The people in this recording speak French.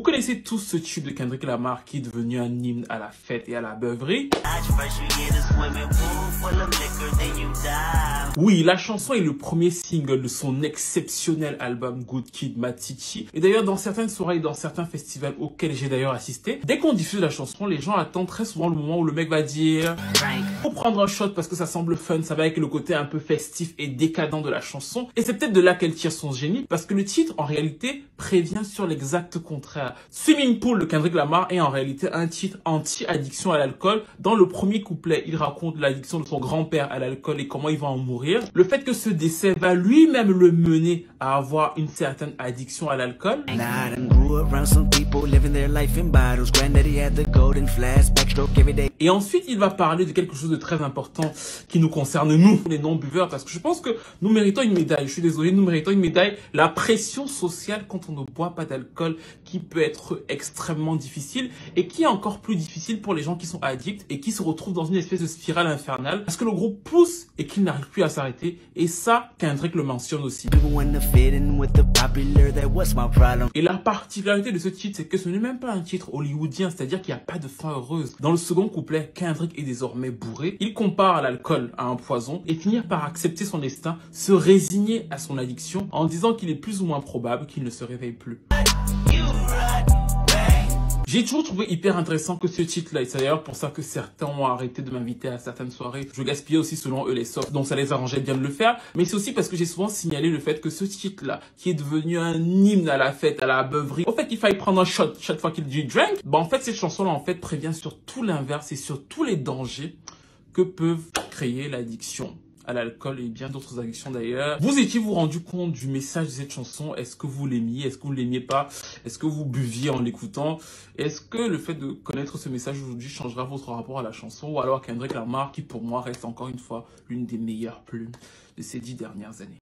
Vous connaissez tous ce tube de Kendrick Lamar qui est devenu un hymne à la fête et à la beuverie? Oui, la chanson est le premier single de son exceptionnel album Good Kid Matichi. Et d'ailleurs, dans certaines soirées et dans certains festivals auxquels j'ai d'ailleurs assisté, dès qu'on diffuse la chanson, les gens attendent très souvent le moment où le mec va dire faut prendre un shot parce que ça semble fun, ça va avec le côté un peu festif et décadent de la chanson. Et c'est peut-être de là qu'elle tire son génie parce que le titre, en réalité, prévient sur l'exact contraire. Swimming Pool de Kendrick Lamar est en réalité un titre anti-addiction à l'alcool. Dans le premier couplet, il raconte l'addiction de son grand-père à l'alcool et comment il va en mourir. Le fait que ce décès va lui-même le mener à avoir une certaine addiction à l'alcool. Et ensuite, il va parler de quelque chose de très important qui nous concerne, nous, les non-buveurs, parce que je pense que nous méritons une médaille. Je suis désolé, nous méritons une médaille. La pression sociale quand on ne boit pas d'alcool, qui peut être extrêmement difficile et qui est encore plus difficile pour les gens qui sont addicts et qui se retrouvent dans une espèce de spirale infernale parce que le groupe pousse et qu'il n'arrive plus à s'arrêter. Et ça, Kendrick le mentionne aussi. Et la particularité de ce titre, c'est que ce n'est même pas un titre hollywoodien, c'est-à-dire qu'il n'y a de fin heureuse. Dans le second couplet, Kendrick est désormais bourré. Il compare l'alcool à un poison et finir par accepter son destin, se résigner à son addiction en disant qu'il est plus ou moins probable qu'il ne se réveille plus. J'ai toujours trouvé hyper intéressant que ce titre-là, et c'est d'ailleurs pour ça que certains ont arrêté de m'inviter à certaines soirées. Je gaspillais aussi selon eux les softs, donc ça les arrangeait bien de le faire. Mais c'est aussi parce que j'ai souvent signalé le fait que ce titre-là, qui est devenu un hymne à la fête, à la beuverie, au fait qu'il faille prendre un shot chaque fois qu'il dit drink, bah en fait cette chanson-là en fait prévient sur tout l'inverse et sur tous les dangers que peuvent créer l'addiction à l'alcool et bien d'autres addictions d'ailleurs. Vous étiez-vous rendu compte du message de cette chanson. Est-ce que vous l'aimiez? Est-ce que vous l'aimiez pas? Est-ce que vous buviez en l'écoutant? Est-ce que le fait de connaître ce message aujourd'hui changera votre rapport à la chanson? Ou alors Kendrick Lamar qui pour moi reste encore une fois l'une des meilleures plumes de ces dix dernières années?